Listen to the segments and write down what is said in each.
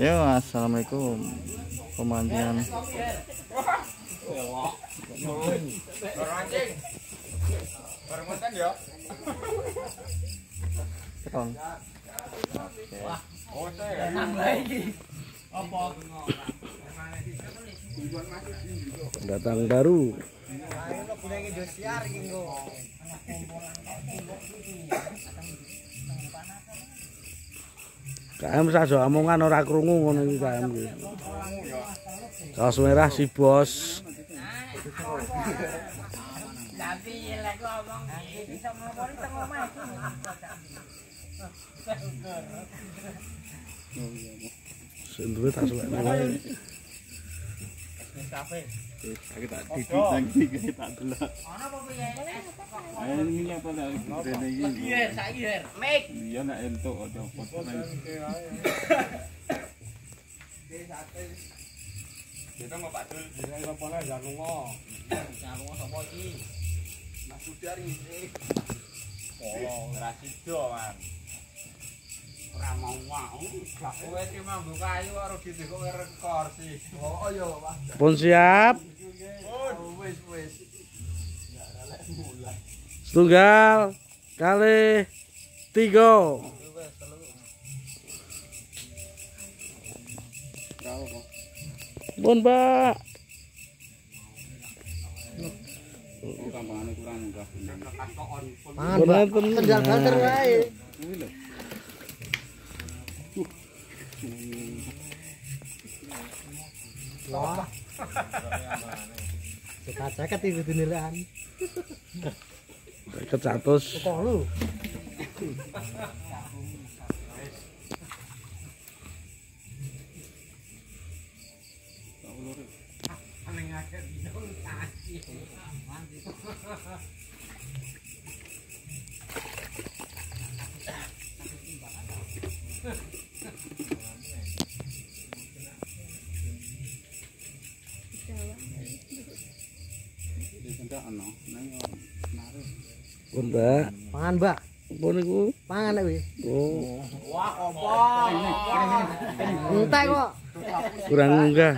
Yo, assalamualaikum. Pemandian. Datang baru. KM sajo omongan ora krungu ngono iki KM iki. Kaos merah si bos. Tapi lek ngomong bisa ngomong teng omah Sing duwe tak suwek. Aku tak tidur lagi tak delok. Ana apa piye? Ayo ini apa tak rene iki. Iya, saiki her. Mik. Iya nak entuk aja foto Kita mau Pak Dul. Kita apa lah jangan lunga. Nyalung sapa iki? Mas Sudiar ini. Oh, ora sida, Man. Ora mau mau. Kowe iki mambu kayu karo gitu kok rekor sih. Oh iya Pak. Pun siap. Oh wis wis. Setunggal kali tiga. Pun Pak. Kendal banter wae. Wah. Seket satus. Kok lu? Tidak ana. Nang narik. Pun Pak. Pangan, Mbak. Pun iku. Pangan nek Oh, Wah, apa? Entek kok. kurang enggak.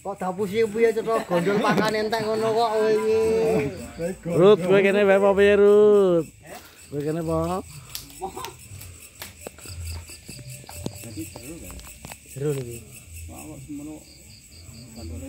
Kok dapusi piye cetha gondol pakan entek ngono kok kowe iki. Rut, kowe kene bae apa piye, Rut? Kowe kene apa? Jadi seru kan. Seru niki. Awak semono kantore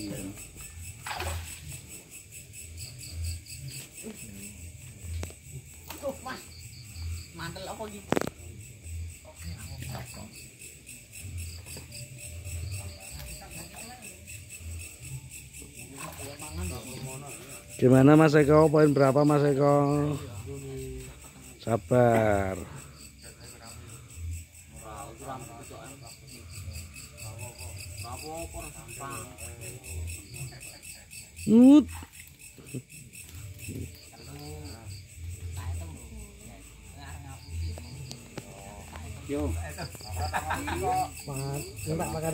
Gimana Mas Eko? Poin berapa Mas Eko? Sabar. Nut. Yo. Makan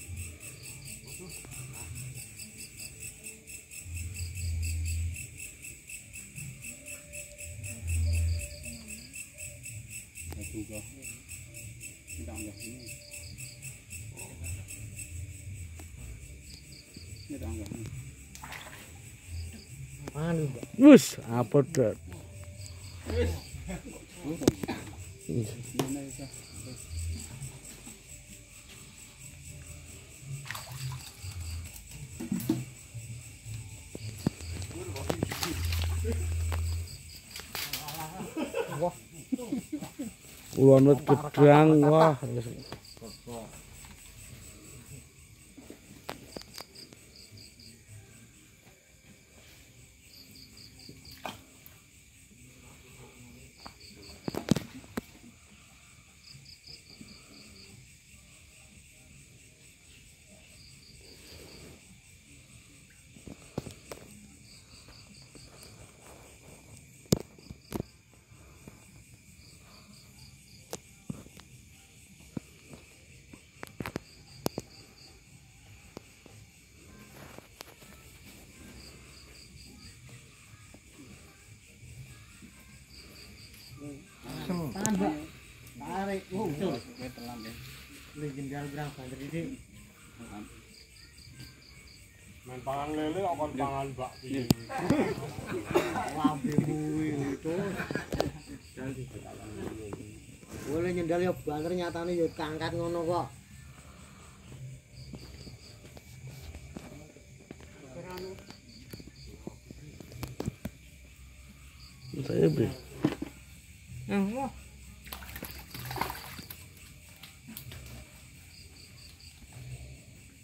Tidak enggak ini. Tidak enggak. Pangan lho, Mbak. Wus, apa dot? Ulanut kedang, wah. Legendar berang banter iki. Main pangan lele kok kon pangan bakpi. Lambemu itu. Boleh nyendal ya banter nyatane ya kangkat ngono kok. Saya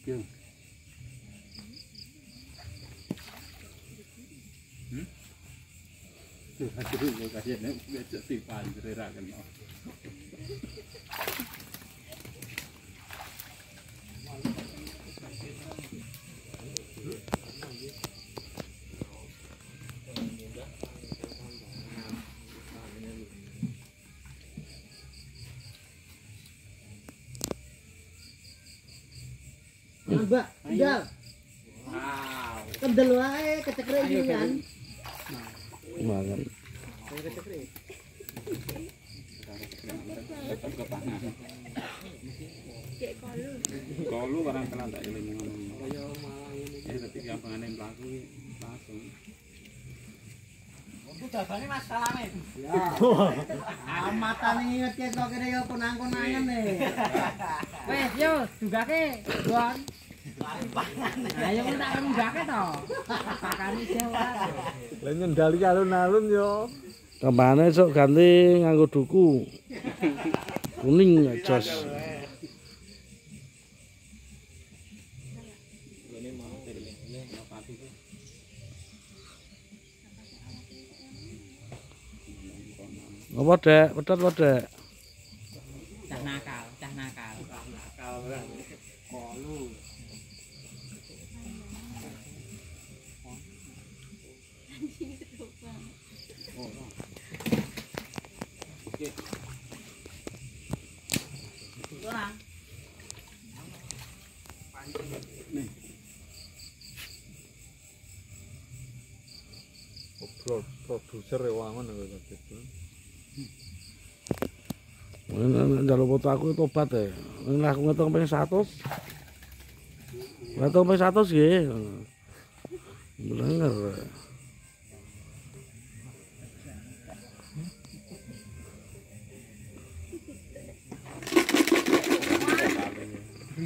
chương từ hai cái đường cái hiện đấy biết chữ tỷ phàn rồi ra gần nhau kendal wow kendal wae kecekrek iki kan mangan kecekrek Cek barang kelan tak eling ngono. Kaya malang ngene. Ya tapi gampangane mlaku langsung. dagane Mas salame. Ya. Yo kunang-kunangan e. Wes yo. Ayo kita tak dugake to. Pakane sewa. Lah nyendali alun-alun yo. Kampane sok ganti nganggo duku. Kuning jos. Apa dek? Pedet apa dek? E wangun kok gitu. Ini jalur foto aku tobat ya. Ini aku ngitung pengen satu. Ngitung pengen satu sih. Bener.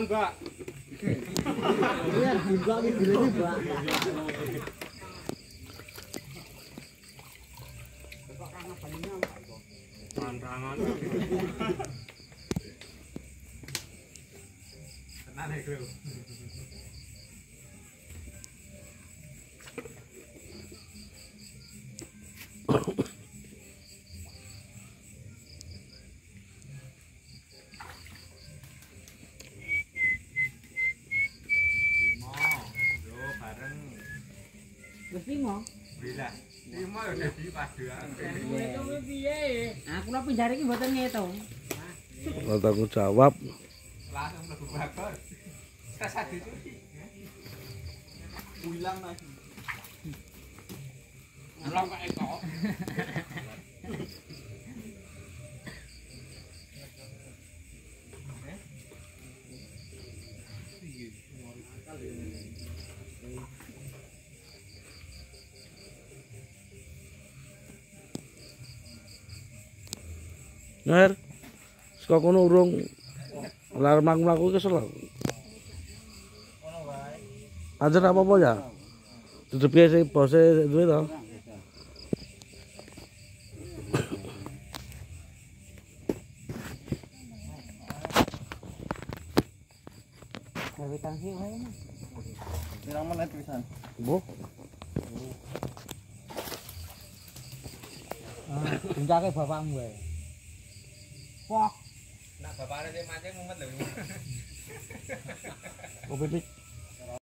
Jangan, Mbak. Iya, Mbak Wis. Lima dadi. Aku lho pinjar iki mboten ngitung. Kalau aku jawab, Langsung mlebu bakor. Rasa dicuci. Ulang lagi. Along kok Ner. Saka kono urung lar mlaku-mlaku kesel. aku. Ajar apa-apa ya? Tutupi sing bose duwe to. Bu, Ah, bapakmu wae. Fuck. Nak bapak ada macam mau melu. Mau bibit.